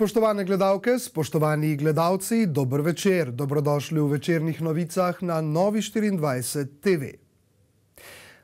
Spoštovane gledalke, spoštovani gledalci, dober večer, dobrodošli v večernih novicah na Novi 24 TV.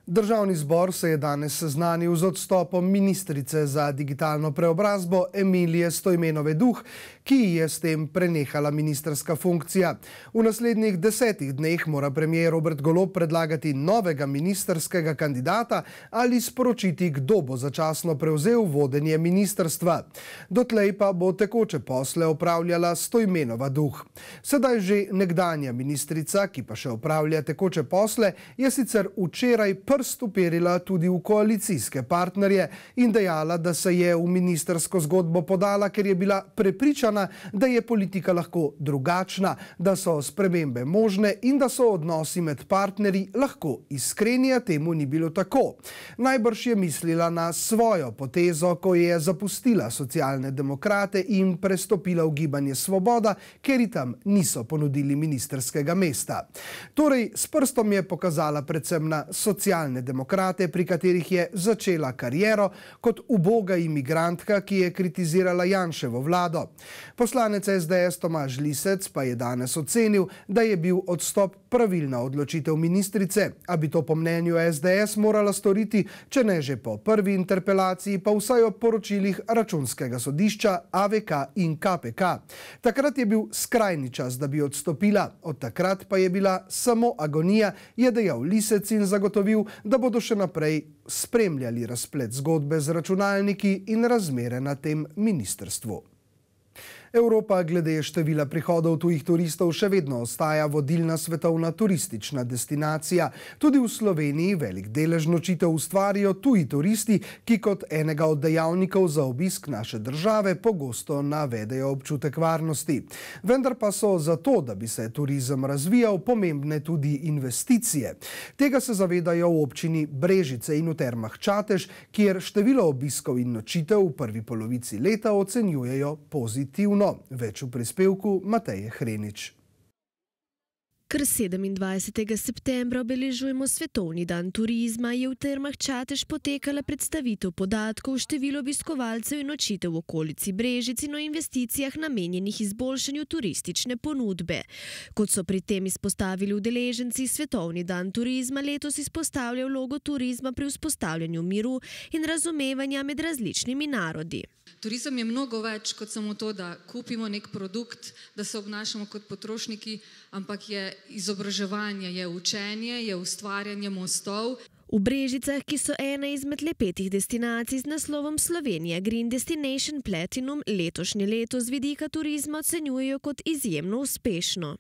Državni zbor se je danes seznanil z odstopom ministrice za digitalno preobrazbo Emilije Stojmenove Duh, ki je s tem prenehala ministerska funkcija. V naslednjih desetih dneh mora premijer Robert Golob predlagati novega ministerskega kandidata ali sporočiti, kdo bo začasno prevzel vodenje ministerstva. Dotlej pa bo tekoče posle opravljala Stojmenova Duh. Sedaj že nekdanja ministrica, ki pa še opravlja tekoče posle, je sicer včeraj prst uperila tudi v koalicijske partnerje in dejala, da se je v ministersko zgodbo podala, ker je bila prepričana, da je politika lahko drugačna, da so spremembe možne in da so odnosi med partnerji lahko iskreni, a temu ni bilo tako. Najbrž je mislila na svojo potezo, ko je zapustila socialne demokrate in prestopila v gibanje Svoboda, ker ji tam niso ponudili ministerskega mesta. Torej, s prstom je pokazala predvsem na socialne demokrate, pri katerih je začela kariero kot uboga imigrantka, ki je kritizirala Janševo vlado. Poslanec SDS Tomaž Lisec pa je danes ocenil, da je bil odstop pravilna odločitev ministrice, a bi to po mnenju SDS morala storiti, če ne že po prvi interpelaciji, pa vsaj o poročilih računskega sodišča, AVK in KPK. Takrat je bil skrajni čas, da bi odstopila, od takrat pa je bila samo agonija, je dejal Lisec in zagotovil, da bodo še naprej spremljali razplet zgodbe z računalniki in razmere na tem ministrstvu. Evropa glede števila prihodov tujih turistov še vedno ostaja vodilna svetovna turistična destinacija. Tudi v Sloveniji velik delež nočitev ustvarijo tuji turisti, ki kot enega od dejavnikov za obisk naše države pogosto navedejo občutek varnosti. Vendar pa so zato, da bi se turizem razvijal, pomembne tudi investicije. Tega se zavedajo v občini Brežice in v termah Čatež, kjer število obiskov in nočitev v prvi polovici leta ocenjujejo pozitivno. Več v prispevku Mateje Hrenič. Ker 27. septembra obeležujemo Svetovni dan turizma, je v termah Čatež potekala predstavitev podatkov o številu obiskovalcev in nočitev v okolici Brežic in o investicijah namenjenih izboljšanju turistične ponudbe. Kot so pri tem izpostavili udeleženci, Svetovni dan turizma letos izpostavlja vlogo turizma pri vzpostavljanju miru in razumevanja med različnimi narodi. Turizem je mnogo več kot samo to, da kupimo nek produkt, da se obnašamo kot potrošniki, ampak je izobraževanje, je učenje, je ustvarjanje mostov. V Brežicah, ki so ena izmed lepetih destinacij z naslovom Slovenija Green Destination Platinum, letošnje leto z vidika turizma ocenjujejo kot izjemno uspešno.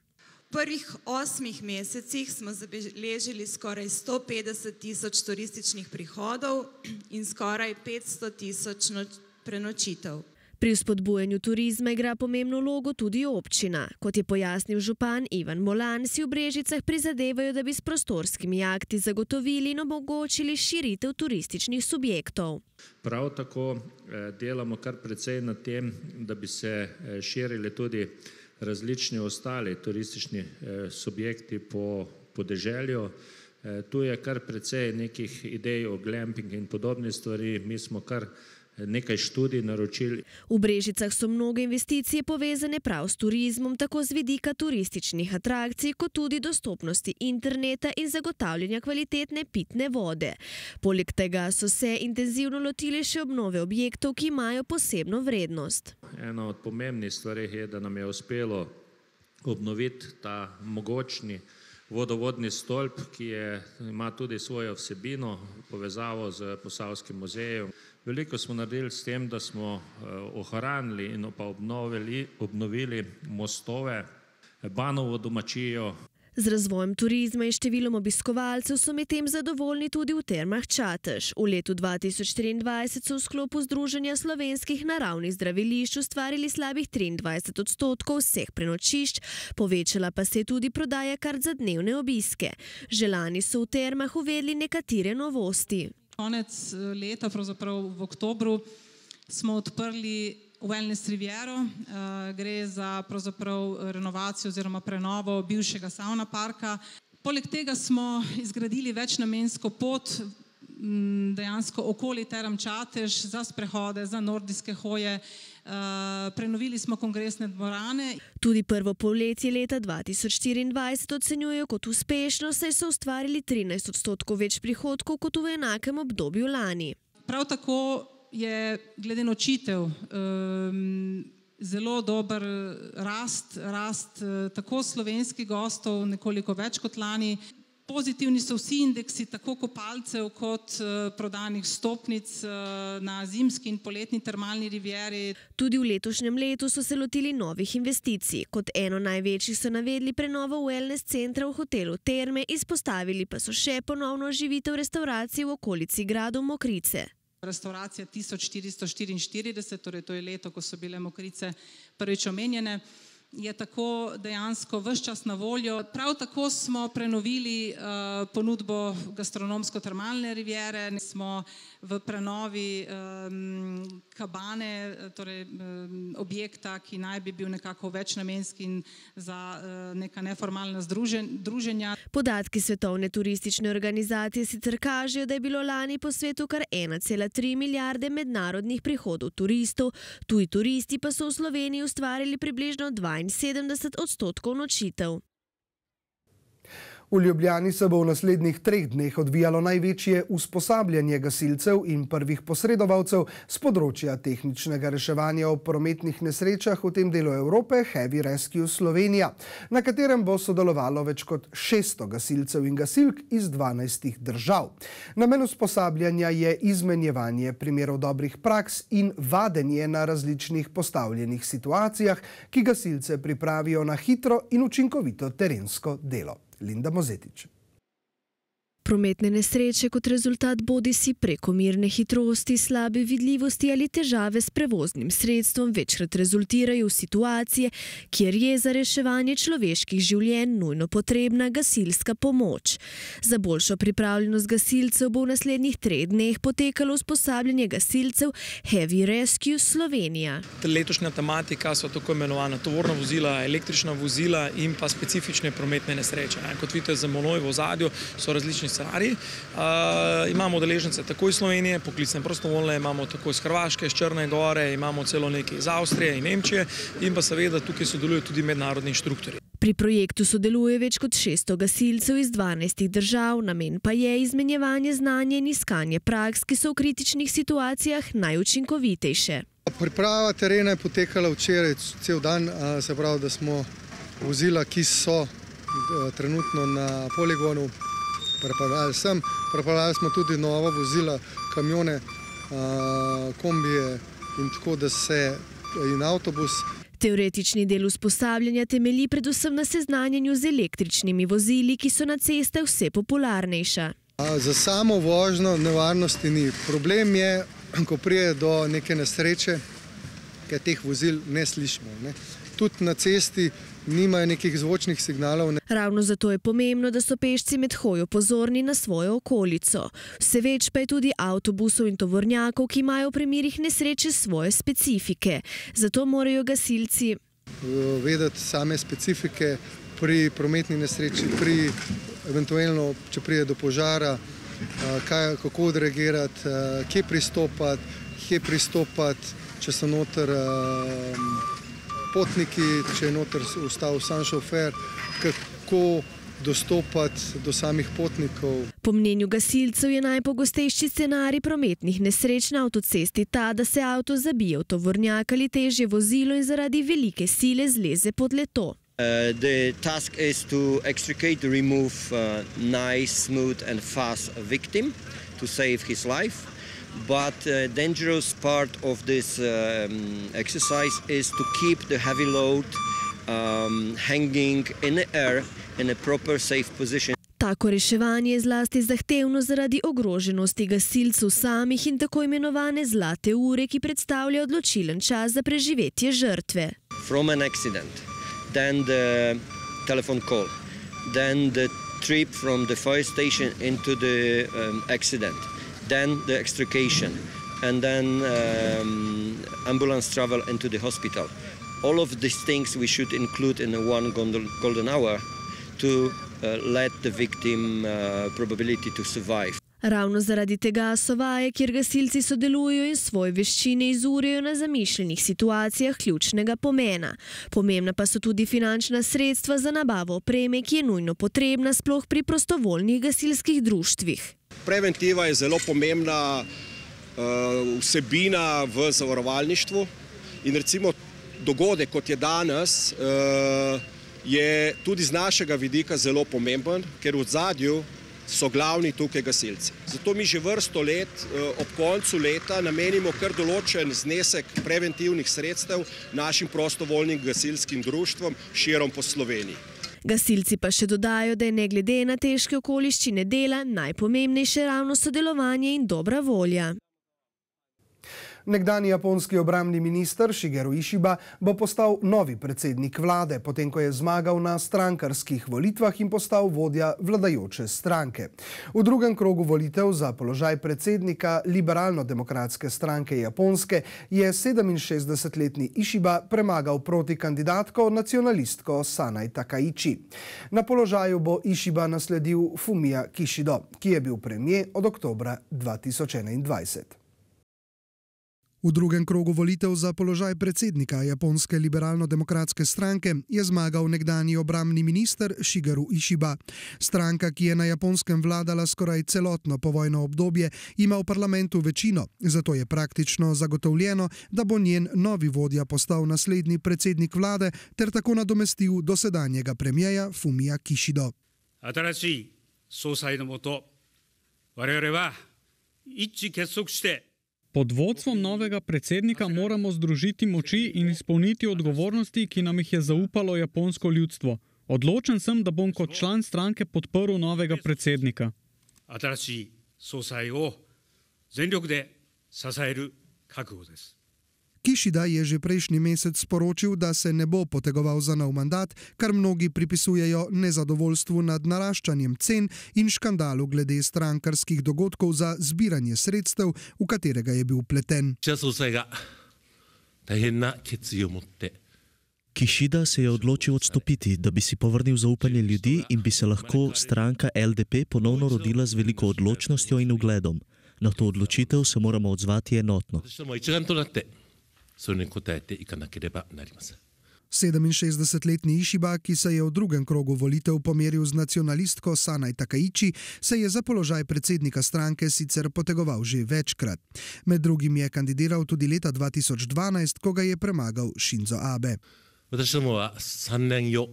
V prvih osmih mesecih smo zabeležili skoraj 150 tisoč turističnih prihodov in skoraj 500 tisoč prenočitev. Pri spodbujanju turizma igra pomembno vlogo tudi občina. Kot je pojasnil župan Ivan Molan, si v Brežicah prizadevajo, da bi s prostorskimi akti zagotovili in omogočili širitev turističnih subjektov. Prav tako eh, delamo kar precej na tem, da bi se eh, širili tudi različni ostali turistični eh, subjekti po podeželju. Tu je kar precej nekih idej o glamping in podobne stvari. Mi smo kar nekaj študij naročili. V Brežicah so mnoge investicije povezane prav s turizmom, tako z vidika turističnih atrakcij, kot tudi dostopnosti interneta in zagotavljanja kvalitetne pitne vode. Poleg tega so se intenzivno lotili še obnove objektov, ki imajo posebno vrednost. Ena od pomembnih stvari je, da nam je uspelo obnoviti ta mogočni vodovodni stolp, ki je, ima tudi svojo vsebino, povezavo z Posavskim muzejem. Veliko smo naredili s tem, da smo eh, ohranili in pa obnovili, obnovili mostove, Banovo domačijo. Z razvojem turizma in številom obiskovalcev so medtem zadovoljni tudi v termah Čatež. V letu 2024 so v sklopu Združenja slovenskih naravnih zdravilišč ustvarili slabih 23 odstotkov vseh prenočišč, povečala pa se je tudi prodaja kar za dnevne obiske. Želani so v termah uvedli nekatere novosti. Konec eh, leta, pravzaprav v oktobru, smo odprli Wellness Riviero. Eh, gre za renovacijo oziroma prenovo bivšega sauna parka. Poleg tega smo izgradili večnamensko pot dejansko okoli Terem Čatež za sprehode, za nordijske hoje. Prenovili smo kongresne dvorane. Tudi prvo polletje leta 2024 ocenjujejo kot uspešno, saj so ustvarili 13 odstotkov več prihodkov kot v enakem obdobju lani. Prav tako je glede nočitev zelo dober rast, rast tako slovenskih gostov, nekoliko več kot lani. Pozitivni so vsi indeksi, tako kopalcev kot prodanih stopnic na zimski in poletni termalni rivieri. Tudi v letošnjem letu so se lotili novih investicij. Kot eno največjih so navedli prenovo wellness centra v hotelu Terme, izpostavili pa so še ponovno oživitev restavracij v okolici gradu Mokrice. Štiristo štiriinštirideset, torej to je leto, ko so bile Mokrice prvič omenjene, je tako dejansko ves čas na voljo. Prav tako smo prenovili ponudbo gastronomsko-termalne riviere, smo v prenovi kabane, torej objekta, ki naj bi bil nekako večnamenski in za neka neformalna druženja. Podatki Svetovne turistične organizacije sicer kažejo, da je bilo lani po svetu kar ena cela tri milijarde mednarodnih prihodov turistov, tuji turisti pa so v Sloveniji ustvarili približno dvainsedemdeset odstotkov nočitev. V Ljubljani se bo v naslednjih treh dneh odvijalo največje usposabljanje gasilcev in prvih posredovalcev z področja tehničnega reševanja ob prometnih nesrečah v tem delu Evrope Heavy Rescue Slovenija, na katerem bo sodelovalo več kot šeststo gasilcev in gasilk iz dvanajstih držav. Namen usposabljanja je izmenjevanje primerov dobrih praks in vadenje na različnih postavljenih situacijah, ki gasilce pripravijo na hitro in učinkovito terensko delo. Linda Mosetic. Prometne nesreče kot rezultat bodisi prekomerne hitrosti, slabe vidljivosti ali težave s prevoznim sredstvom večkrat rezultirajo v situacije, kjer je za reševanje človeških življenj nujno potrebna gasilska pomoč. Za boljšo pripravljenost gasilcev bo v naslednjih treh dneh potekalo usposabljanje gasilcev Heavy Rescue Slovenija. Letošnja tematika so tako imenovana tovorna vozila, električna vozila in pa specifične prometne nesreče. Kot vidite za menoj v ozadju, so različni scenariji. Imamo udeležence tako iz Slovenije, poklicne prostovoljne, imamo tako iz Hrvaške, iz Črne gore, imamo celo nekaj iz Avstrije in Nemčije in pa seveda tukaj sodelujejo tudi mednarodni inštruktorji. Pri projektu sodeluje več kot šeststo gasilcev iz dvanajstih držav, namen pa je izmenjevanje znanja in iskanje praks, ki so v kritičnih situacijah najučinkovitejše. Priprava terena je potekala včeraj cel dan, se pravi, da smo vozila, ki so trenutno na poligonu, prepeljali sem. Prepeljali smo tudi nova vozila, kamione, kombije in tako da se in avtobus. Teoretični del usposabljanja temelji predvsem na seznanjanju z električnimi vozili, ki so na cestah vse popularnejša. Za samo vožnjo nevarnosti ni. Problem je, ko pride do neke nesreče, ker teh vozil ne slišimo. Tudi na cesti nimajo nekih zvočnih signalov. Ravno zato je pomembno, da so pešci med hojo pozorni na svojo okolico. Vse več pa je tudi avtobusov in tovornjakov, ki imajo v primerih nesreče svoje specifike. Zato morajo gasilci vedeti same specifike pri prometni nesreči, pri eventualno, če pride do požara, kako odreagirati, kje pristopati, kje pristopati, če so noter potniki, če je noter ostal sam šofer, kako dostopati do samih potnikov. Po mnenju gasilcev je najpogostejši scenarij prometnih nesreč na avtocesti ta, da se avto zabije v tovornjak ali težje vozilo in zaradi velike sile zleze pod leto. The task is to extricate, remove nice, smooth and fast victim to save his life. But dangerous part of this exercise is to keep the heavy load hanging in the air in a proper safe position. Tako reševanje je zlasti zahtevno zaradi ogroženosti gasilcev samih in tako imenovane zlate ure, ki predstavlja odločilen čas za preživetje žrtve. From an accident, then the telephone call, then the trip from the fire station into the accident. Then the extrication and then um, ambulance travel into the hospital. All of these things we should include in one golden hour to uh, let the victim uh, probability to survive. Ravno zaradi tega so vaje, kjer gasilci sodelujo in svoje veščine izurijo na zamišljenih situacijah ključnega pomena. Pomembna pa so tudi finančna sredstva za nabavo opreme, ki je nujno potrebna sploh pri prostovoljnih gasilskih društvih. Preventiva je zelo pomembna uh, vsebina v zavarovalništvu in recimo dogodek, kot je danes, uh, je tudi z našega vidika zelo pomemben, ker v zadju so glavni tukaj gasilci. Zato mi že vrsto let ob koncu leta namenimo kar določen znesek preventivnih sredstev našim prostovoljnim gasilskim društvom širom po Sloveniji. Gasilci pa še dodajo, da je ne glede na težke okoliščine dela najpomembnejše ravno sodelovanje in dobra volja. Nekdani japonski obramni minister Shigeru Ishiba bo postal novi predsednik vlade, potem ko je zmagal na strankarskih volitvah in postal vodja vladajoče stranke. V drugem krogu volitev za položaj predsednika liberalno-demokratske stranke Japonske je 67-letni Ishiba premagal proti kandidatko nacionalistko Sanai Takaichi. Na položaju bo Ishiba nasledil Fumija Kishido, ki je bil premijer od oktobra 2021. V drugem krogu volitev za položaj predsednika japonske liberalno-demokratske stranke je zmagal nekdani obramni minister Shigeru Ishiba. Stranka, ki je na japonskem vladala skoraj celotno povojno obdobje, ima v parlamentu večino, zato je praktično zagotovljeno, da bo njen novi vodja postal naslednji predsednik vlade ter tako nadomestil dosedanjega premijeja Fumija Kishido. 新しい総裁のもと我々は一致結束して Pod vodstvom novega predsednika moramo združiti moči in izpolniti odgovornosti, ki nam jih je zaupalo japonsko ljudstvo. Odločen sem, da bom kot član stranke podprl novega predsednika. 新しい総裁を全力で支える覚悟です。 Kišida je že prejšnji mesec sporočil, da se ne bo potegoval za nov mandat, kar mnogi pripisujejo nezadovoljstvu nad naraščanjem cen in škandalu glede strankarskih dogodkov za zbiranje sredstev, v katerega je bil pleten. Kišida se je odločil odstopiti, da bi si povrnil zaupanje ljudi in bi se lahko stranka LDP ponovno rodila z veliko odločnostjo in ugledom. Na to odločitev se moramo odzvati enotno. それに応えていかなければなりません。 67-letni Ishiba, ki se je v drugem krogu volitev pomeril z nacionalistko Sanai Takaichi, se je za položaj predsednika stranke sicer potegoval že večkrat. Med drugim je kandidiral tudi leta 2012, ko ga je premagal Shinzo Abe. 私どもは3年よ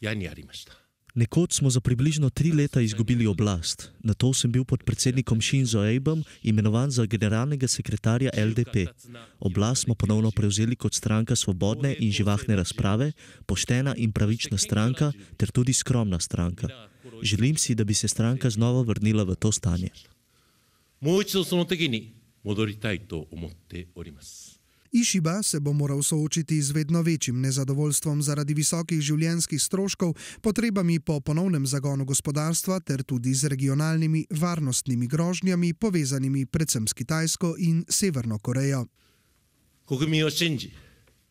矢にありました。 Nekoč smo za približno tri leta izgubili oblast. Na to sem bil pod predsednikom Shinzo Abem imenovan za generalnega sekretarja LDP. Oblast smo ponovno prevzeli kot stranka svobodne in živahne razprave, poštena in pravična stranka ter tudi skromna stranka. Želim si, da bi se stranka znova vrnila v to stanje. もう一度その時に戻りたいと思っております。 Ishiba se bo moral soočiti z vedno večjim nezadovoljstvom zaradi visokih življenjskih stroškov, potrebami po ponovnem zagonu gospodarstva ter tudi z regionalnimi varnostnimi grožnjami, povezanimi predvsem s Kitajsko in Severno Korejo.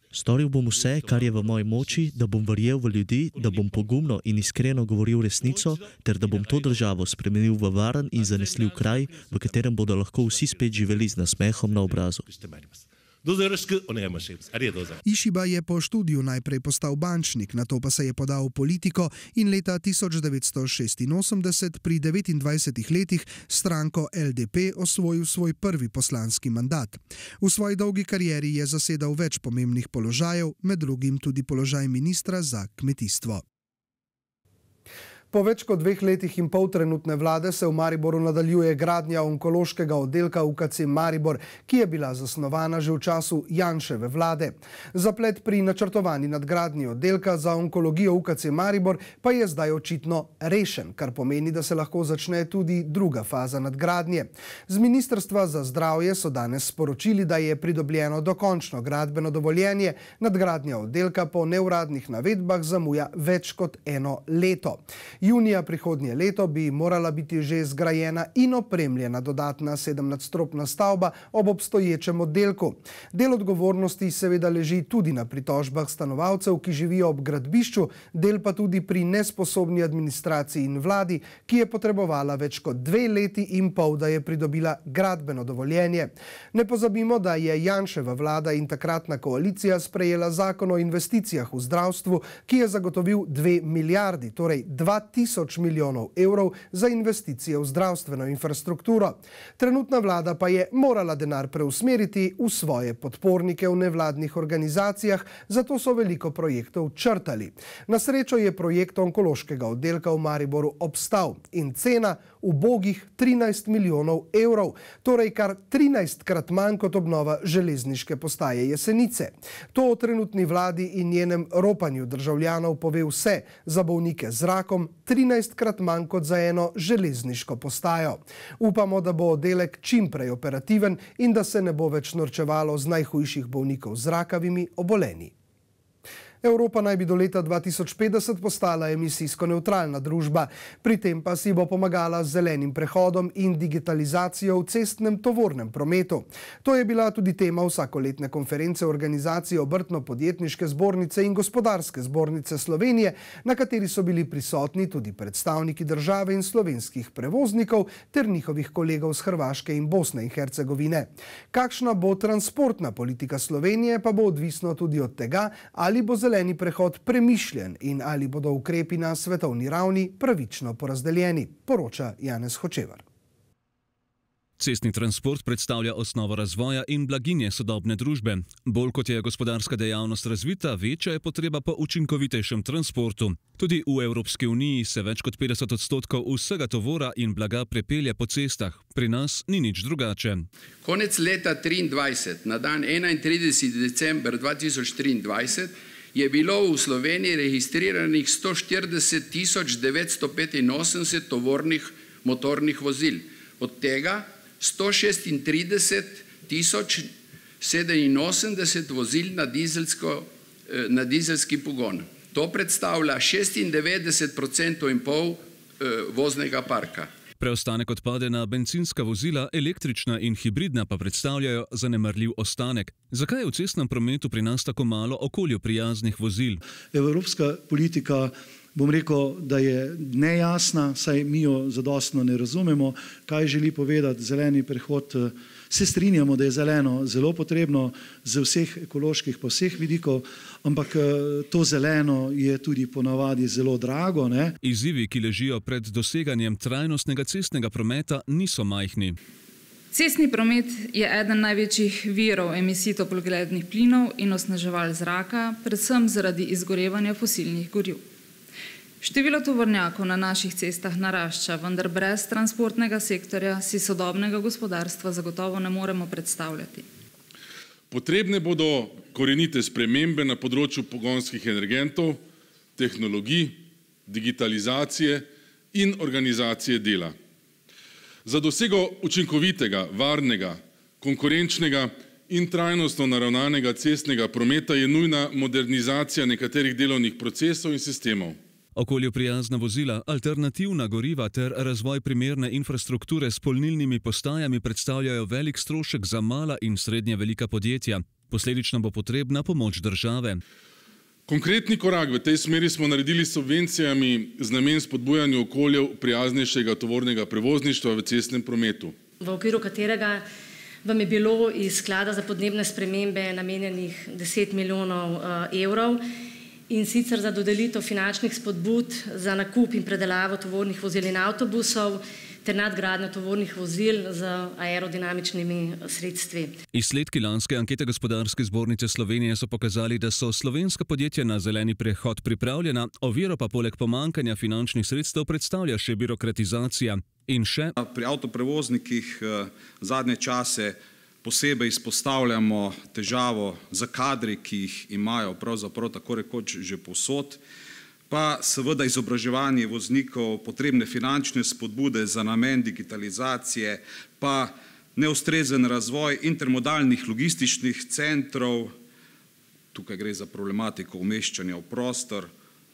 Storil bom vse, kar je v moji moči, da bom verjel v ljudi, da bom pogumno in iskreno govoril resnico, ter da bom to državo spremenil v varen in zanesljiv kraj, v katerem bodo lahko vsi spet živeli z nasmehom na obrazu. どうぞよろしくお願い申し上げます。ありがとうございます。 Ishiba je po študiju najprej postal bančnik, nato pa se je podal v politiko in leta 1986 pri 29 letih stranko LDP osvojil svoj prvi poslanski mandat. V svoji dolgi karieri je zasedal več pomembnih položajev, med drugim tudi položaj ministra za kmetijstvo. Po več kot dveh letih in pol trenutne vlade se v Mariboru nadaljuje gradnja onkološkega oddelka UKC Maribor, ki je bila zasnovana že v času Janševe vlade. Zaplet pri načrtovani nadgradnji oddelka za onkologijo UKC Maribor pa je zdaj očitno rešen, kar pomeni, da se lahko začne tudi druga faza nadgradnje. Z Ministrstva za zdravje so danes sporočili, da je pridobljeno dokončno gradbeno dovoljenje, nadgradnja oddelka po neuradnih navedbah zamuja več kot eno leto. Junija prihodnje leto bi morala biti že zgrajena in opremljena dodatna sedemnadstropna stavba ob obstoječem oddelku. Del odgovornosti seveda leži tudi na pritožbah stanovalcev, ki živijo ob gradbišču, del pa tudi pri nesposobni administraciji in vladi, ki je potrebovala več kot dve leti in pol, da je pridobila gradbeno dovoljenje. Ne pozabimo, da je Janševa vlada in takratna koalicija sprejela zakon o investicijah v zdravstvu, ki je zagotovil 2 milijardi, torej 2000 milijonov evrov za investicije v zdravstveno infrastrukturo. Trenutna vlada pa je morala denar preusmeriti v svoje podpornike v nevladnih organizacijah, zato so veliko projektov črtali. Na srečo je projekt onkološkega oddelka v Mariboru obstal in cena ubogih 13 milijonov evrov, torej kar 13 krat manj kot obnova železniške postaje Jesenice. To o trenutni vladi in njenem ropanju državljanov pove vse za bolnike z rakom, 13 krat manj kot za eno železniško postajo. Upamo, da bo oddelek čim prej operativen in da se ne bo več norčevalo z najhujših bolnikov z rakavimi obolenji. Evropa naj bi do leta 2050 postala emisijsko neutralna družba, pri tem pa si bo pomagala z zelenim prehodom in digitalizacijo v cestnem tovornem prometu. To je bila tudi tema vsakoletne konference organizacije Obrtno-podjetniške zbornice in gospodarske zbornice Slovenije, na kateri so bili prisotni tudi predstavniki države in slovenskih prevoznikov ter njihovih kolegov z Hrvaške in Bosne in Hercegovine. Kakšna bo transportna politika Slovenije, pa bo odvisno tudi od tega, ali bo zeleno zeleni prehod premišljen in ali bodo ukrepi na svetovni ravni pravično porazdeljeni, poroča Janez Hočevar. Cestni transport predstavlja osnovo razvoja in blaginje sodobne družbe. Bolj kot je gospodarska dejavnost razvita, večja je potreba po učinkovitejšem transportu. Tudi v Evropski uniji se več kot 50 odstotkov vsega tovora in blaga prepelje po cestah. Pri nas ni nič drugače. Konec leta 2023, na dan 31. december 2023, je bilo v Sloveniji registriranih 140 tisoč 985 tovornih motornih vozil, od tega 136 tisoč 87 vozil na, dizelsko, na dizelski pogon. To predstavlja 96% in pol voznega parka. Preostanek odpade na benzinska vozila, električna in hibridna pa predstavljajo zanemrljiv ostanek. Zakaj je v cestnem prometu pri nas tako malo okolju prijaznih vozil? Evropska politika, bom rekel, da je nejasna, saj mi jo zadostno ne razumemo, kaj želi povedati zeleni prehod. Se strinjamo, da je zeleno zelo potrebno z vseh ekoloških, pa vseh vidikov, ampak to zeleno je tudi ponavadi zelo drago. Ne? Izzivi, ki ležijo pred doseganjem trajnostnega cestnega prometa, niso majhni. Cestni promet je eden največjih virov emisij toplogrednih plinov in osnaževal zraka, predvsem zaradi izgorevanja fosilnih goriv. Število tovornjakov na naših cestah narašča, vendar brez transportnega sektorja si sodobnega gospodarstva zagotovo ne moremo predstavljati. Potrebne bodo korenite spremembe na področju pogonskih energentov, tehnologij, digitalizacije in organizacije dela. Za dosego učinkovitega, varnega, konkurenčnega in trajnostno naravnanega cestnega prometa je nujna modernizacija nekaterih delovnih procesov in sistemov. Okolju prijazna vozila, alternativna goriva ter razvoj primerne infrastrukture s polnilnimi postajami predstavljajo velik strošek za mala in srednje velika podjetja. Posledično bo potrebna pomoč države. Konkretni korak v tej smeri smo naredili s subvencijami z namen spodbujanja okolju prijaznejšega tovornega prevozništva v cestnem prometu. V okviru katerega vam je bilo iz sklada za podnebne spremembe namenjenih 10 milijonov evrov in sicer za dodelitev finančnih spodbud za nakup in predelavo tovornih vozil in avtobusov ter nadgradnjo tovornih vozil z aerodinamičnimi sredstvi. Izsledki lanske ankete Gospodarske zbornice Slovenije so pokazali, da so slovenska podjetja na zeleni prehod pripravljena, oviro pa poleg pomankanja finančnih sredstev predstavlja še birokratizacija in še. Pri avtoprevoznikih zadnje čase posebej izpostavljamo težavo za kadri, ki jih imajo pravzaprav tako rekoč že posod, pa seveda izobraževanje voznikov, potrebne finančne spodbude za namen digitalizacije, pa neustrezen razvoj intermodalnih logističnih centrov, tukaj gre za problematiko umeščanja v prostor,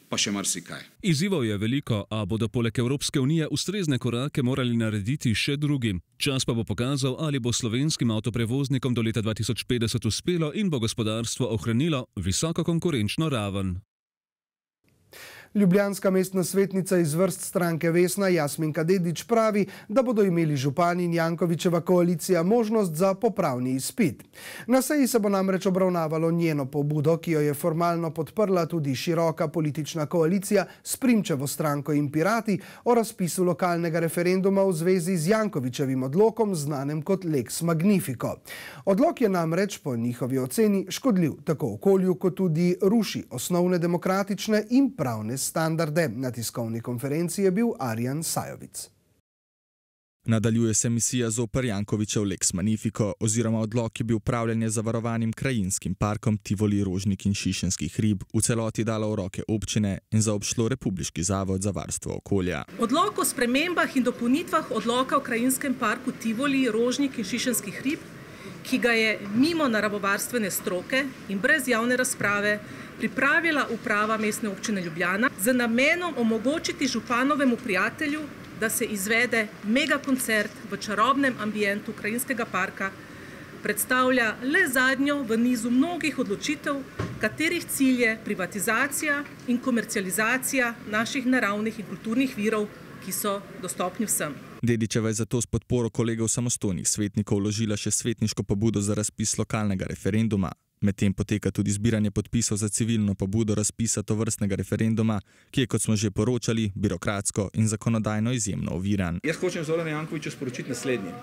pa še marsikaj. Izzivov je veliko, a bodo poleg Evropske unije ustrezne korake morali narediti še drugi. Čas pa bo pokazal, ali bo slovenskim avtoprevoznikom do leta 2050 uspelo in bo gospodarstvo ohranilo visoko konkurenčno raven. Ljubljanska mestna svetnica iz vrst stranke Vesna Jasminka Dedič pravi, da bodo imeli župan in Jankovičeva koalicija možnost za popravni izpit. Na seji se bo namreč obravnavalo njeno pobudo, ki jo je formalno podprla tudi široka politična koalicija s Primčevo stranko in Pirati o razpisu lokalnega referenduma v zvezi z Jankovičevim odlokom, znanem kot Lex Magnifico. Odlok je namreč po njihovi oceni škodljiv tako okolju, kot tudi ruši osnovne demokratične in pravne standarde. Na tiskovni konferenci je bil Arjan Sajovic. Nadaljuje se misija zoper Jankovičev Lex Magnifico oziroma odlok, ki bi upravljanje zavarovanim krajinskim parkom Tivoli Rožnik in Šišenskih rib v celoti dala v roke občine in zaobšlo Republiški zavod za varstvo okolja. Odlok o spremembah in dopolnitvah odloka o krajinskem parku Tivoli Rožnik in Šišenskih rib, ki ga je mimo naravovarstvene stroke in brez javne razprave pripravila uprava mestne občine Ljubljana z namenom omogočiti županovemu prijatelju, da se izvede megakoncert v čarobnem ambientu krajinskega parka, predstavlja le zadnjo v nizu mnogih odločitev, katerih cilj je privatizacija in komercializacija naših naravnih in kulturnih virov, ki so dostopni vsem. Dedičeva je zato s podporo kolegov samostojnih svetnikov vložila še svetniško pobudo za razpis lokalnega referenduma, Medtem poteka tudi zbiranje podpisov za civilno pobudo razpisa to vrstnega referenduma, ki je, kot smo že poročali, birokratsko in zakonodajno izjemno oviran. Jaz hočem Zorana Jankoviča sporočiti naslednje.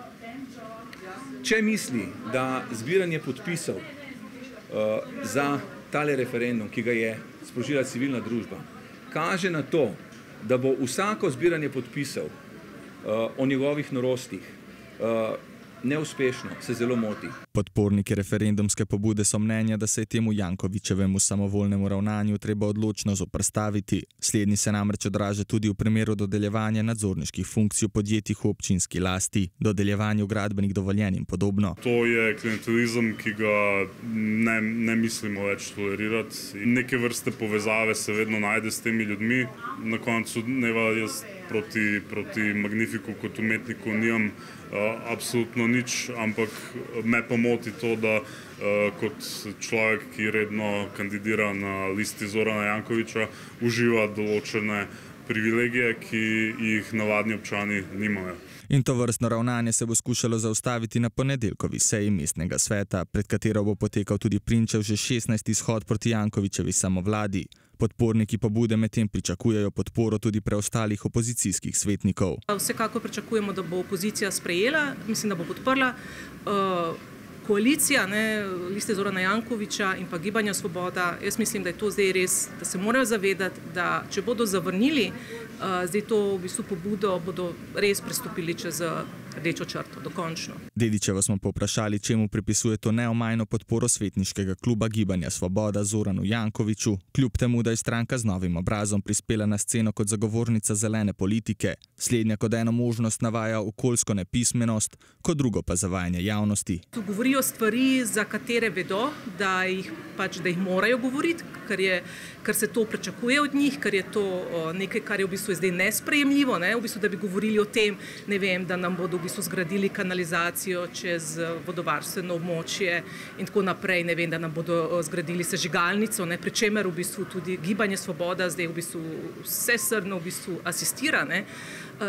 Če misli, da zbiranje podpisov uh, za tale referendum, ki ga je sprožila civilna družba, kaže na to, da bo vsako zbiranje podpisov uh, o njegovih norostih uh, neuspešno, se zelo moti. Podporniki referendumske pobude so mnenja, da se je temu Jankovičevemu samovolnemu ravnanju treba odločno zoprstaviti. Slednji se namreč odraža tudi v primeru dodeljevanja nadzorniških funkcij v podjetjih v občinski lasti, dodeljevanju gradbenih dovoljenj in podobno. To je klientelizem, ki ga ne, ne mislimo več tolerirati. Neke vrste povezave se vedno najde s temi ljudmi. Na koncu ne va jaz proti, proti Magnifiku kot umetniku nimam uh, absolutno nič, ampak me pa moti to, da uh, kot človek, ki redno kandidira na listi Zorana Jankoviča, uživa določene privilegije, ki jih navadni občani nimajo. In to vrstno ravnanje se bo skušalo zaustaviti na ponedeljkovi seji mestnega sveta, pred katero bo potekal tudi Prinčev že 16. izhod proti Jankovičevi samovladi. Podporniki pobude medtem pričakujejo podporo tudi preostalih opozicijskih svetnikov. Vsekako pričakujemo, da bo opozicija sprejela, mislim, da bo podprla. Uh, Koalicija, ne, liste Zorana Jankoviča in pa Gibanja Svoboda, jaz mislim, da je to zdaj res, da se morajo zavedati, da če bodo zavrnili uh, zdaj to v bistvu pobudo, bodo res prestopili čez rdečo črto, dokončno. Dedičeva smo povprašali, čemu pripisuje to neomajno podporo svetniškega kluba Gibanja Svoboda Zoranu Jankoviču, kljub temu, da je stranka z novim obrazom prispela na sceno kot zagovornica zelene politike. Slednja kot eno možnost navaja okoljsko nepismenost, kot drugo pa zavajanje javnosti. Tu govorijo stvari, za katere vedo, da jih, pač, da jih morajo govoriti, ker, je, ker se to pričakuje od njih, ker je to nekaj, kar je v bistvu zdaj nesprejemljivo, ne? v bistvu, da bi govorili o tem, vem, da nam bodo v bistvu zgradili kanalizacijo čez vodovarstveno območje in tako naprej, ne vem, da nam bodo zgradili sežigalnico, ne? pri čemer v bistvu tudi gibanje Svoboda zdaj v bistvu vse srno v bistvu asistira. Ne?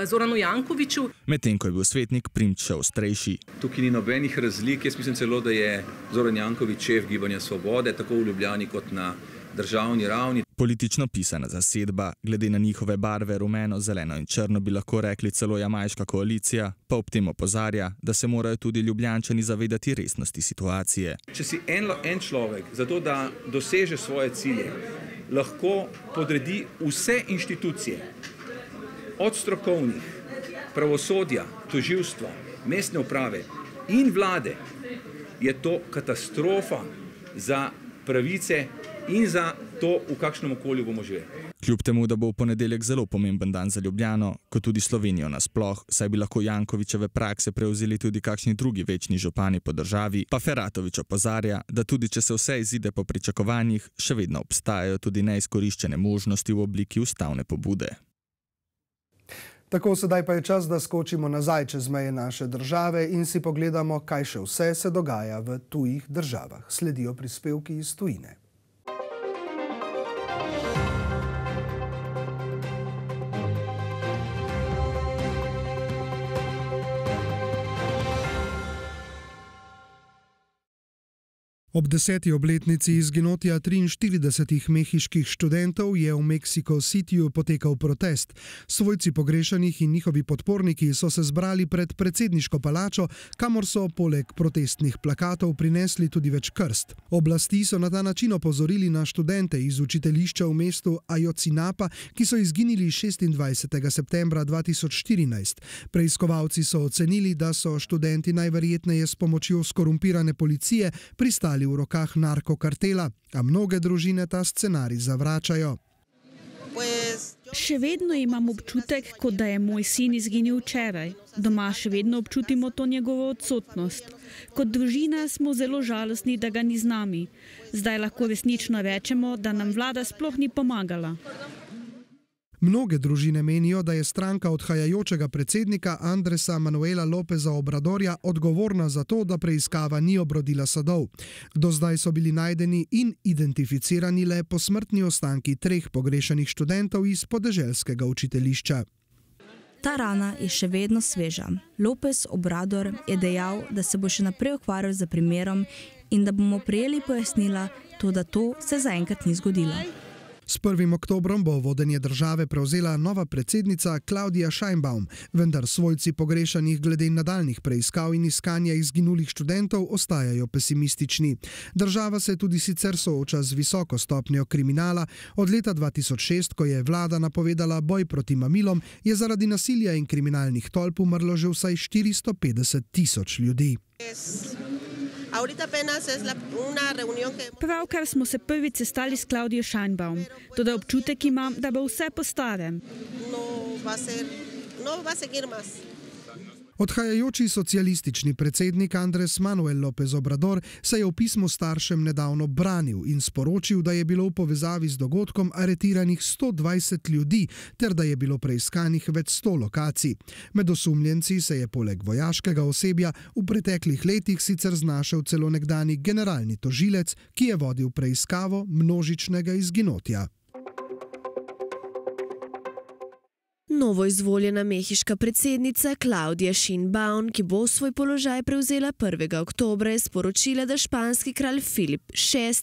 Zoranu Jankoviču. Medtem ko je bil svetnik Primčev starejši. Tukaj ni nobenih razlik, jaz mislim celo, da je Zoran Jankovič šef gibanja Svobode, tako v Ljubljani kot na državni ravni. Politično pisana zasedba, glede na njihove barve rumeno, zeleno in črno, bi lahko rekli celo jamajška koalicija, pa ob tem opozarja, da se morajo tudi ljubljančani zavedati resnosti situacije. Če si en, en človek, zato da doseže svoje cilje, lahko podredi vse inštitucije, od strokovnih, pravosodja, toživstva, mestne uprave in vlade, je to katastrofa za pravice in za to, v kakšnem okolju bomo živeli. Kljub temu, da bo v ponedeljek zelo pomemben dan za Ljubljano, kot tudi Slovenijo nasploh, saj bi lahko Jankovičeve prakse prevzeli tudi kakšni drugi večni župani po državi, pa Feratovič opozarja, da tudi če se vse izide po pričakovanjih, še vedno obstajajo tudi neizkoriščene možnosti v obliki ustavne pobude. Tako sedaj pa je čas, da skočimo nazaj čez meje naše države in si pogledamo, kaj še vse se dogaja v tujih državah. Sledijo prispevki iz tujine. Thank you. Ob deseti obletnici izginotja 43 mehiških študentov je v Mexico Cityju potekal protest. Svojci pogrešanih in njihovi podporniki so se zbrali pred predsedniško palačo, kamor so poleg protestnih plakatov prinesli tudi več krst. Oblasti so na ta način opozorili na študente iz učiteljišča v mestu Ayocinapa, ki so izginili 26. septembra 2014. Preiskovalci so ocenili, da so študenti najverjetneje s pomočjo skorumpirane policije pristali v rokah narkokartela, a mnoge družine ta scenarij zavračajo. Še vedno imam občutek, kot da je moj sin izginil včeraj. Doma še vedno občutimo to njegovo odsotnost. Kot družina smo zelo žalostni, da ga ni z nami. Zdaj lahko resnično rečemo, da nam vlada sploh ni pomagala. Mnoge družine menijo, da je stranka odhajajočega predsednika Andresa Manuela Lopeza Obradorja odgovorna za to, da preiskava ni obrodila sadov. Do zdaj so bili najdeni in identificirani le posmrtni ostanki treh pogrešanih študentov iz podeželskega učiteljišča. Ta rana je še vedno sveža. Lopez Obrador je dejal, da se bo še naprej ukvarjal z primerom in da bomo prejeli pojasnila, to, da to se zaenkrat ni zgodilo. S 1. oktobrom bo vodenje države prevzela nova predsednica Klaudija Scheinbaum, vendar svojci pogrešanih glede nadaljnih preiskav in iskanja izginulih študentov ostajajo pesimistični. Država se tudi sicer sooča z visoko stopnjo kriminala. Od leta 2006, ko je vlada napovedala boj proti mamilom, je zaradi nasilja in kriminalnih tolp umrlo že vsaj 450 tisoč ljudi. Yes. Pravkar smo se prvič sestali s Klaudijo Scheinbaum, tudi občutek imam, da bo vse po starem. No, no, Odhajajoči socialistični predsednik Andres Manuel López Obrador se je v pismu staršem nedavno branil in sporočil, da je bilo v povezavi z dogodkom aretiranih 120 ljudi ter da je bilo preiskanih več 100 lokacij. Med osumljenci se je poleg vojaškega osebja v preteklih letih sicer znašel celo nekdani generalni tožilec, ki je vodil preiskavo množičnega izginotja. Novo izvoljena mehiška predsednica Klaudija Šinbaun, ki bo svoj položaj prevzela 1. oktober, je sporočila, da španski kralj Filip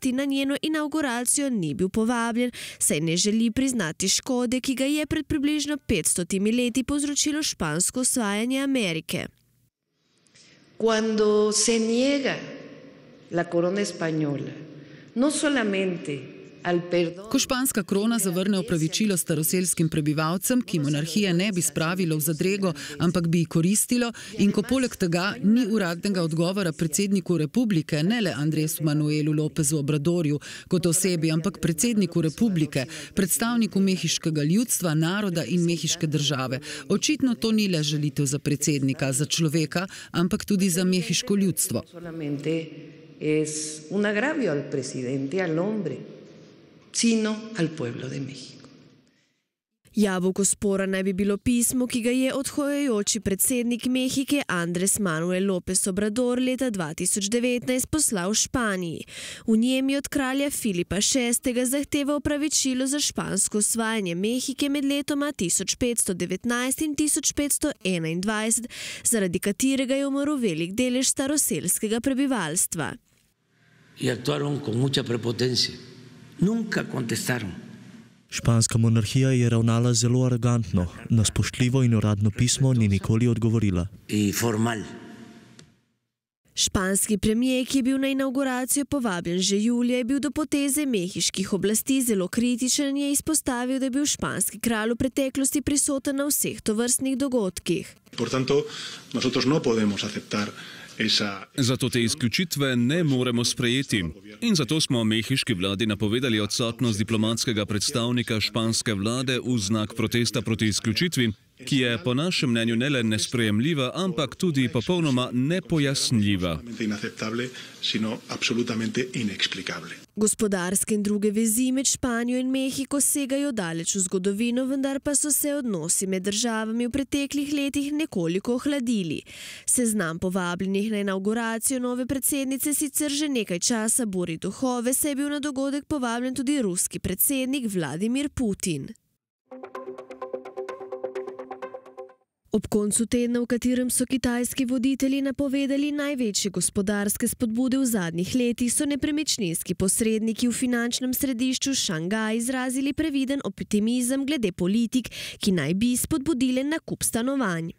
VI na njeno inauguracijo ni bil povabljen, saj ne želi priznati škode, ki ga je pred približno 500 leti povzročilo špansko osvajanje Amerike. Cuando se niega la corona española, no solamente Ko španska krona zavrne opravičilo staroselskim prebivalcem, ki monarhije ne bi spravilo v zadrego, ampak bi jih koristilo, in ko poleg tega ni uradnega odgovora predsedniku republike, ne le Andresu Manuelu Lopezu Obradorju kot osebi, ampak predsedniku republike, predstavniku mehiškega ljudstva, naroda in mehiške države. Očitno to ni le želitev za predsednika, za človeka, ampak tudi za mehiško ljudstvo. Es un agravio al presidente, al hombre sino al pueblo de México. Jabolko spora naj bi bilo pismo, ki ga je odhojajoči predsednik Mehike Andres Manuel López Obrador leta 2019 poslal Španiji. V njem je od kralja Filipa VI. zahteval opravičilo za špansko osvajanje Mehike med letoma 1519 in 1521, zaradi katerega je umrl velik delež staroselskega prebivalstva. In aktuaron con mucha prepotencia nunca contestaron. Španska monarhija je ravnala zelo arrogantno, na spoštljivo in uradno pismo ni nikoli odgovorila. Španski premijer, ki je bil na inauguracijo povabljen že julija, je bil do poteze mehiških oblasti zelo kritičen in je izpostavil, da je bil španski kralj v preteklosti prisoten na vseh tovrstnih dogodkih. Por tanto, nosotros no podemos aceptar Zato te izključitve ne moremo sprejeti. In zato smo mehiški vladi napovedali odsotnost diplomatskega predstavnika španske vlade v znak protesta proti izključitvi, ki je po našem mnenju ne le nesprejemljiva, ampak tudi popolnoma nepojasnljiva. Gospodarske in druge vezi med Španijo in Mehiko segajo daleč v zgodovino, vendar pa so se odnosi med državami v preteklih letih nekoliko ohladili. Seznam povabljenih na inauguracijo nove predsednice sicer že nekaj časa bori duhove, saj je bil na dogodek povabljen tudi ruski predsednik Vladimir Putin. Ob koncu tedna, v katerem so kitajski voditelji napovedali največje gospodarske spodbude v zadnjih letih, so nepremičninski posredniki v finančnem središču Šangaj izrazili previden optimizem glede politik, ki naj bi spodbudile nakup stanovanj.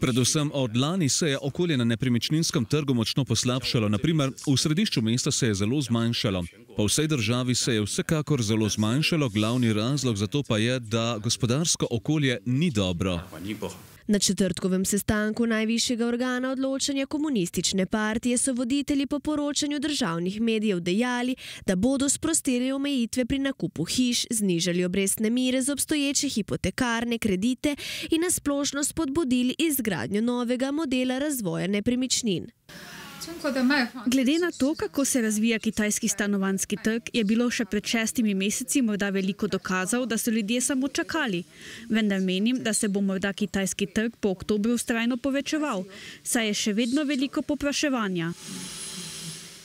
Predvsem od lani se je okolje na nepremičninskem trgu močno poslabšalo. Naprimer, v središču mesta se je zelo zmanjšalo. Po vsej državi se je vsekakor zelo zmanjšalo, glavni razlog za to pa je, da gospodarsko okolje ni dobro. Na četrtkovem sestanku najvišjega organa odločanja komunistične partije so voditelji po poročanju državnih medijev dejali, da bodo sprostili omejitve pri nakupu hiš, znižali obrestne mire za obstoječe hipotekarne kredite in nasplošno spodbudili izgradnjo novega modela razvoja nepremičnin. Glede na to, kako se razvija kitajski stanovanski trg, je bilo še pred šestimi meseci morda veliko dokazov, da so ljudje samo čakali. Vendar menim, da se bo morda kitajski trg po oktobru ustrajno povečeval, saj je še vedno veliko popraševanja.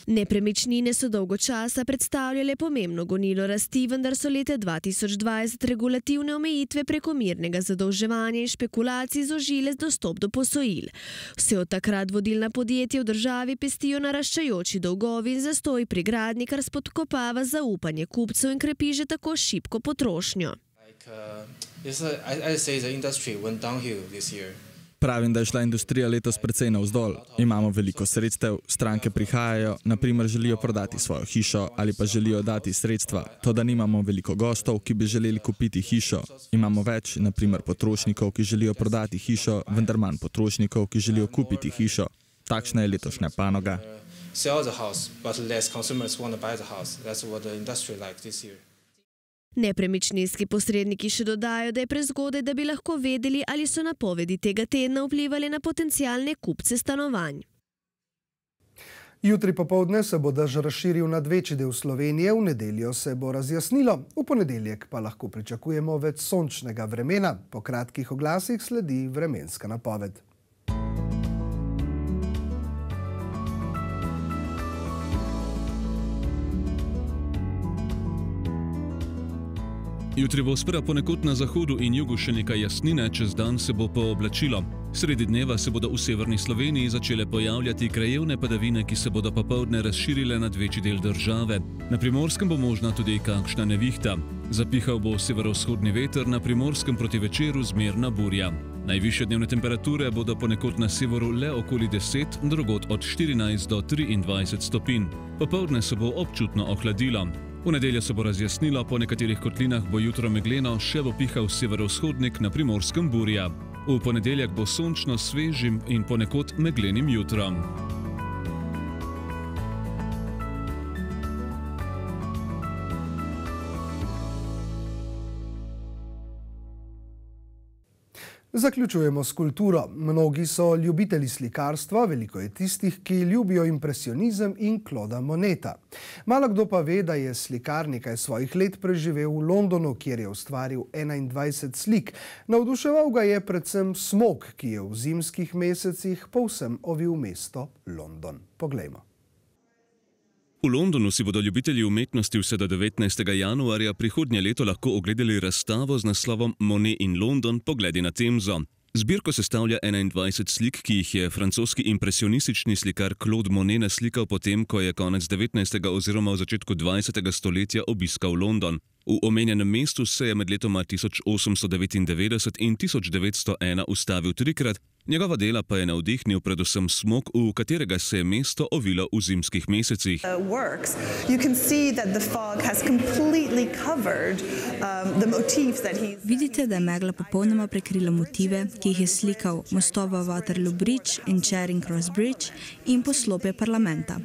Nepremičnine so dolgo časa predstavljale pomembno gonilo rasti, vendar so leta 2020 regulativne omejitve prekomernega zadolževanja in špekulacij zožile dostop do posojil. Vse od takrat vodilna podjetja v državi pestijo naraščajoči dolgovi in zastoj pri gradnji, kar spodkopava zaupanje kupcev in krepi že tako šibko potrošnjo. Pravim, da je šla industrija letos precej navzdol. Imamo veliko sredstev, stranke prihajajo, naprimer želijo prodati svojo hišo ali pa želijo dati sredstva. To, da nimamo veliko gostov, ki bi želeli kupiti hišo. Imamo več, naprimer, potrošnikov, ki želijo prodati hišo, vendar manj potrošnikov, ki želijo kupiti hišo. Takšna je letošnja panoga. Nepremičninski posredniki še dodajo, da je prezgodaj, da bi lahko vedeli, ali so napovedi tega tedna vplivali na potencijalne kupce stanovanj. Jutri popovdne se bo dež razširil nad večji del Slovenije, v nedeljo se bo razjasnilo, v ponedeljek pa lahko pričakujemo več sončnega vremena. Po kratkih oglasih sledi vremenska napoved. Jutri bo sprva ponekod na zahodu in jugu še nekaj jasnine, čez dan se bo pooblačilo. Sredi dneva se bodo v severni Sloveniji začele pojavljati krajevne padavine, ki se bodo popovdne razširile nad večji del države. Na primorskem bo možna tudi kakšna nevihta. Zapihal bo severovzhodni veter, na primorskem proti večeru zmerna burja. Najviše dnevne temperature bodo ponekod na severu le okoli 10, drugot od 14 do 23 stopinj. Popovdne se bo občutno ohladilo. V nedeljo se bo razjasnilo, po nekaterih kotlinah bo jutro megleno, še bo pihal severovzhodnik na primorskem burja. V ponedeljek bo sončno, svežim in ponekod meglenim jutrom. Zaključujemo s kulturo. Mnogi so ljubitelji slikarstva, veliko je tistih, ki ljubijo impresionizem in Kloda Moneta. Malo kdo pa ve, da je slikar nekaj svojih let preživel v Londonu, kjer je ustvaril 21 slik. Navduševal ga je predvsem smog, ki je v zimskih mesecih povsem ovil mesto London. Poglejmo. V Londonu si bodo ljubitelji umetnosti vse do 19. januarja prihodnje leto lahko ogledali razstavo z naslovom Monet in London pogledi na Temzo. Zbirko sestavlja 21 slik, ki jih je francoski impresionistični slikar Claude Monet naslikal potem, ko je konec 19. oziroma v začetku 20. stoletja obiskal London. V omenjenem mestu se je med letoma 1899 in 1901 ustavil trikrat, Njegova dela pa je navdihnil predvsem smog, v katerega se je mesto ovilo v zimskih mesecih. Vidite, da je megla popolnoma prekrila motive, ki jih je slikal mostova Waterloo Bridge in Charing Cross Bridge in poslopje parlamenta.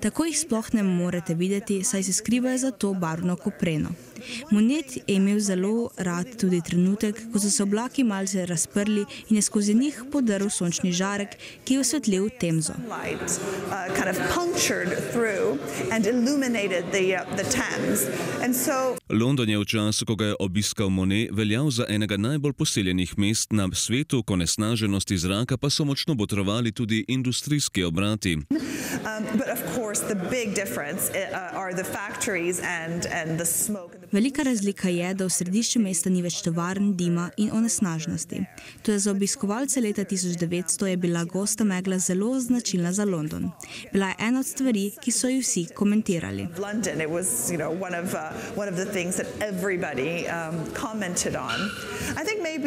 Tako jih sploh ne morete videti, saj se skrivajo za to barvno kopreno. Monet je imel zelo rad tudi trenutek, ko so se oblaki malce razprli in je skozi njih podrl sončni žarek, ki je osvetlil Temzo. London je v času, ko ga je obiskal Monet, veljal za enega najbolj poseljenih mest na svetu, ko nesnaženosti zraka pa so močno botrovali tudi industrijski obrati. Um, Velika razlika je, da v središču mesta ni več tovarn, dima in onesnaženosti. Tudi za obiskovalce leta 1900 je bila gosta megla zelo značilna za London. Bila je ena od stvari, ki so jih vsi komentirali.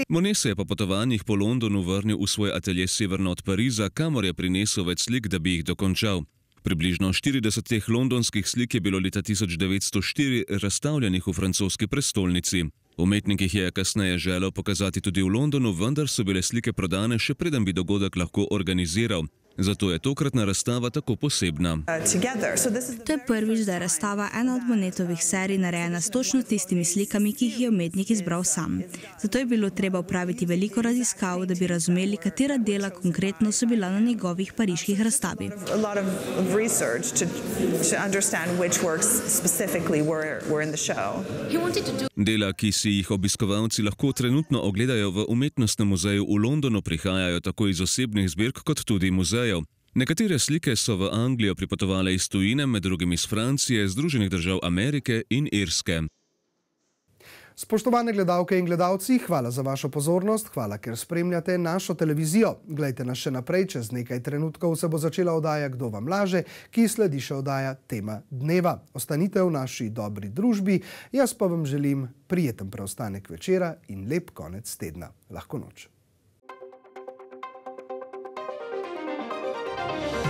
Monet se je po potovanjih po Londonu vrnil v svoj atelje severno od Pariza, kamor je prinesel več slik, da bi jih dokončal. Približno 40 teh londonskih slik je bilo leta 1904 razstavljenih v francoski prestolnici. Umetnik jih je kasneje želel pokazati tudi v Londonu, vendar so bile slike prodane še preden bi dogodek lahko organiziral. Zato je tokratna razstava tako posebna. To je prvič, da je razstava ena od monetovih serij narejena s točno tistimi slikami, ki jih je umetnik izbral sam. Zato je bilo treba upraviti veliko raziskav, da bi razumeli, katera dela konkretno so bila na njegovih pariških razstavi. Dela, ki si jih obiskovalci lahko trenutno ogledajo v umetnostnem muzeju v Londonu, prihajajo tako iz osebnih zbirk kot tudi muzejev muzejev. Nekatere slike so v Anglijo pripotovale iz tujine, med drugim iz Francije, Združenih držav Amerike in Irske. Spoštovane gledalke in gledalci, hvala za vašo pozornost, hvala, ker spremljate našo televizijo. Glejte nas še naprej, čez nekaj trenutkov se bo začela oddaja Kdo vam laže, ki sledi še oddaja Tema dneva. Ostanite v naši dobri družbi, jaz pa vam želim prijeten preostanek večera in lep konec tedna. Lahko noč. Thank you.